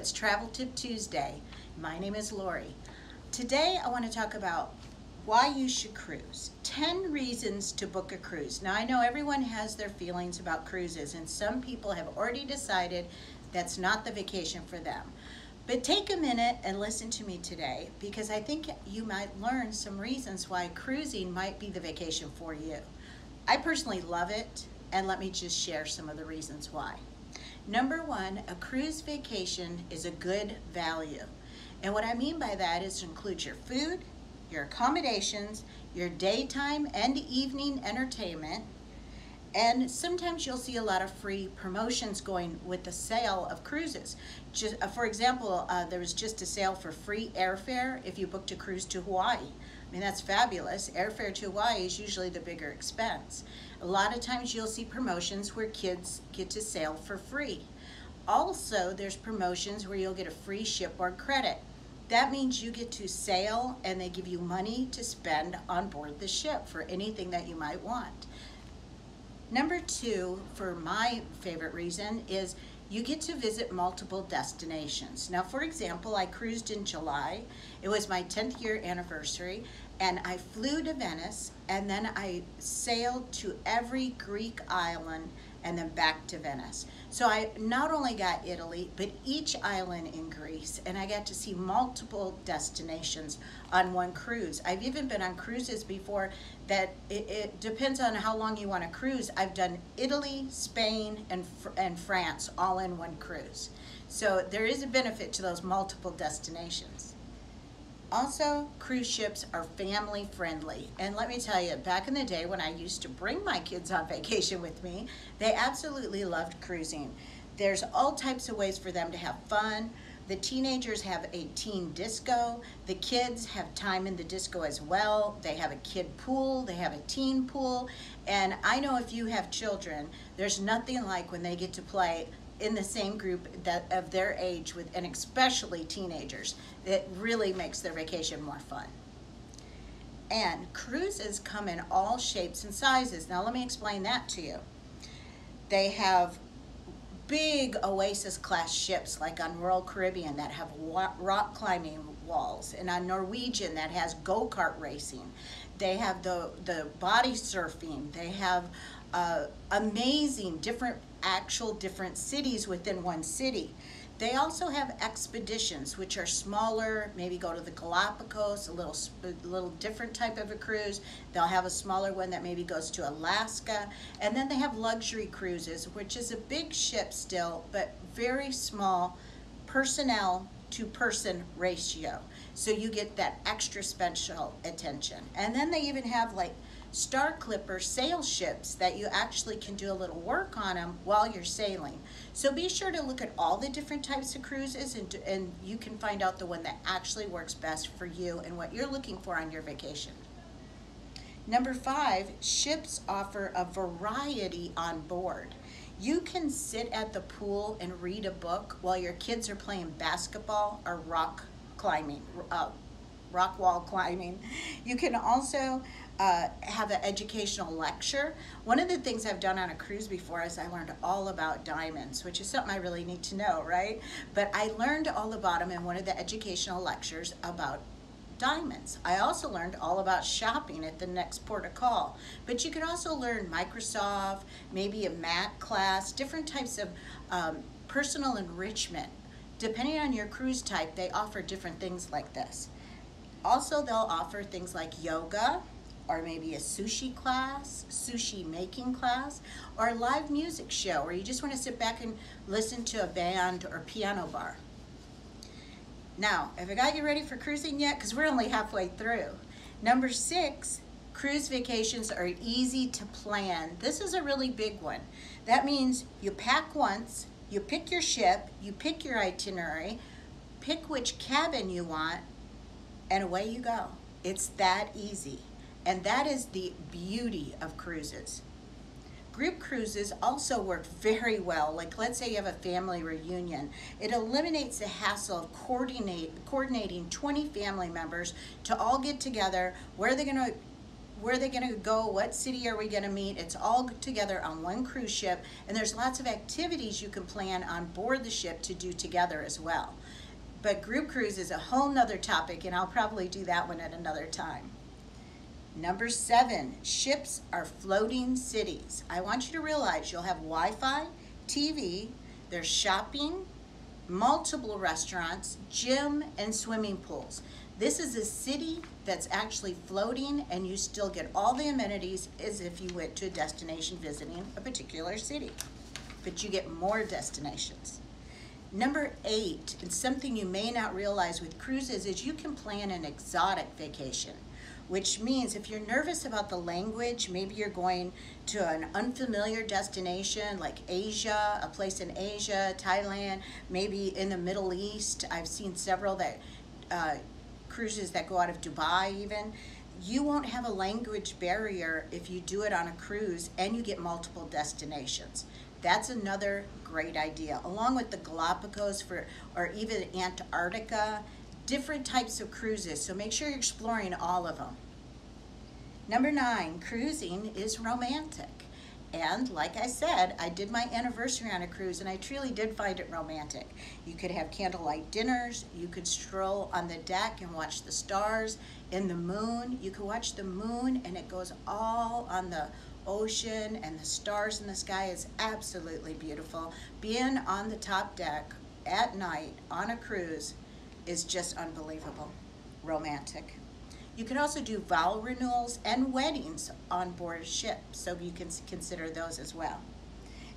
it's Travel Tip Tuesday. My name is Lori. Today I want to talk about why you should cruise. 10 reasons to book a cruise. Now I know everyone has their feelings about cruises and some people have already decided that's not the vacation for them. But take a minute and listen to me today because I think you might learn some reasons why cruising might be the vacation for you. I personally love it and let me just share some of the reasons why. Number one, a cruise vacation is a good value. And what I mean by that is to include your food, your accommodations, your daytime and evening entertainment, and sometimes you'll see a lot of free promotions going with the sale of cruises. Just, uh, for example, uh, there was just a sale for free airfare if you booked a cruise to Hawaii. I mean, that's fabulous. Airfare to Hawaii is usually the bigger expense. A lot of times you'll see promotions where kids get to sail for free. Also, there's promotions where you'll get a free shipboard credit. That means you get to sail and they give you money to spend on board the ship for anything that you might want. Number two, for my favorite reason, is you get to visit multiple destinations. Now, for example, I cruised in July. It was my 10th year anniversary, and I flew to Venice, and then I sailed to every Greek island and then back to Venice. So I not only got Italy, but each island in Greece, and I got to see multiple destinations on one cruise. I've even been on cruises before that it, it depends on how long you want to cruise. I've done Italy, Spain, and, and France all in one cruise. So there is a benefit to those multiple destinations. Also, cruise ships are family friendly. And let me tell you, back in the day when I used to bring my kids on vacation with me, they absolutely loved cruising. There's all types of ways for them to have fun. The teenagers have a teen disco. The kids have time in the disco as well. They have a kid pool. They have a teen pool. And I know if you have children, there's nothing like when they get to play in the same group that of their age with and especially teenagers it really makes their vacation more fun and cruises come in all shapes and sizes now let me explain that to you they have big oasis class ships like on royal caribbean that have rock climbing walls and on norwegian that has go-kart racing they have the the body surfing they have uh, amazing different actual different cities within one city. They also have expeditions, which are smaller, maybe go to the Galapagos, a little, a little different type of a cruise. They'll have a smaller one that maybe goes to Alaska. And then they have luxury cruises, which is a big ship still, but very small personnel to person ratio. So you get that extra special attention. And then they even have like Star Clipper sail ships that you actually can do a little work on them while you're sailing. So be sure to look at all the different types of cruises and, and you can find out the one that actually works best for you and what you're looking for on your vacation. Number five, ships offer a variety on board. You can sit at the pool and read a book while your kids are playing basketball or rock climbing, uh, rock wall climbing. You can also uh, have an educational lecture. One of the things I've done on a cruise before is I learned all about diamonds, which is something I really need to know, right? But I learned all about them in one of the educational lectures about diamonds. I also learned all about shopping at the next port of call. But you can also learn Microsoft, maybe a math class, different types of um, personal enrichment. Depending on your cruise type, they offer different things like this. Also, they'll offer things like yoga, or maybe a sushi class, sushi making class, or a live music show, or you just want to sit back and listen to a band or piano bar. Now, have I got you ready for cruising yet? Because we're only halfway through. Number six, cruise vacations are easy to plan. This is a really big one. That means you pack once, you pick your ship, you pick your itinerary, pick which cabin you want, and away you go. It's that easy. And that is the beauty of cruises. Group cruises also work very well. Like let's say you have a family reunion. It eliminates the hassle of coordinate, coordinating 20 family members to all get together, where they're gonna where they're gonna go, what city are we gonna meet. It's all together on one cruise ship, and there's lots of activities you can plan on board the ship to do together as well. But group cruise is a whole nother topic, and I'll probably do that one at another time. Number seven, ships are floating cities. I want you to realize you'll have Wi-Fi, TV, there's shopping, multiple restaurants, gym, and swimming pools. This is a city that's actually floating and you still get all the amenities as if you went to a destination visiting a particular city. But you get more destinations. Number eight, and something you may not realize with cruises, is you can plan an exotic vacation which means if you're nervous about the language, maybe you're going to an unfamiliar destination like Asia, a place in Asia, Thailand, maybe in the Middle East. I've seen several that uh, cruises that go out of Dubai even. You won't have a language barrier if you do it on a cruise and you get multiple destinations. That's another great idea, along with the Galapagos for, or even Antarctica different types of cruises, so make sure you're exploring all of them. Number nine, cruising is romantic. And like I said, I did my anniversary on a cruise and I truly did find it romantic. You could have candlelight dinners, you could stroll on the deck and watch the stars in the moon. You could watch the moon and it goes all on the ocean and the stars in the sky is absolutely beautiful. Being on the top deck at night on a cruise is just unbelievable, romantic. You can also do vow renewals and weddings on board a ship, so you can consider those as well.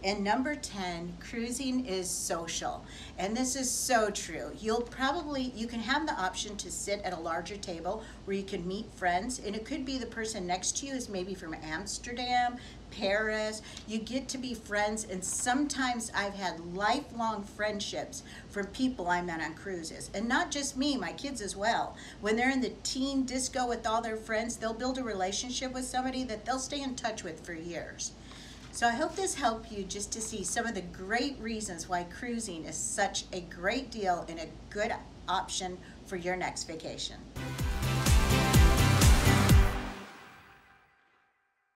And number 10, cruising is social. And this is so true. You'll probably, you can have the option to sit at a larger table where you can meet friends. And it could be the person next to you is maybe from Amsterdam, Paris. You get to be friends. And sometimes I've had lifelong friendships from people I met on cruises. And not just me, my kids as well. When they're in the teen disco with all their friends, they'll build a relationship with somebody that they'll stay in touch with for years. So I hope this helped you just to see some of the great reasons why cruising is such a great deal and a good option for your next vacation.